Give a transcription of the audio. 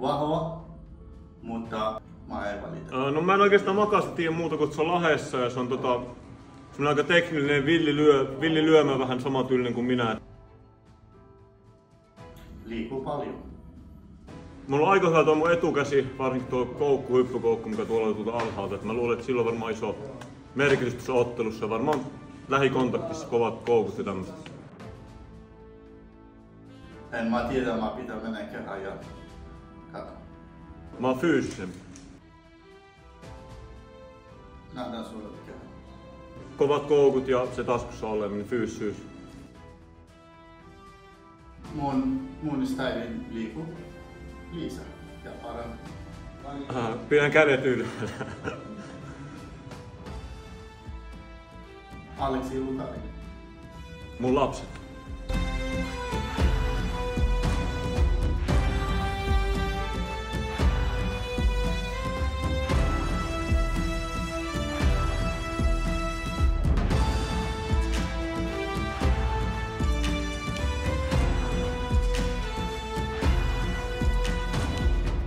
vahva, mutta mä en valita. No mä en oikeastaan makaasta tiedä muuta kuin se on lahessa ja se on tota, semmonen aika tekninen villi, lyö, villi lyömä vähän samantyylinen kuin minä. Liikkuu paljon. Mulla on aika hyvä tuo mun etukäsi, varsinkin tuo koukku, hyppykoukku, mikä tuolla on tuolta alhaalta. Et mä luulen, että sillä on varmaan iso merkitys tässä ottelussa. Varmaan lähikontaktissa kovat koukut ja tämmöistä. En mä tiedä, mä pitää mennä kerran ja katso. Mä oon fyysisempi. Nähdään sulle kerran. Kovat koukut ja se taskussa oleminen, fyysisyys. Mun, mun stylin liikkuu Liisa ja paran. Äh, Pidän kädet ylhäällä. Aleksi Lutari. Mun lapset.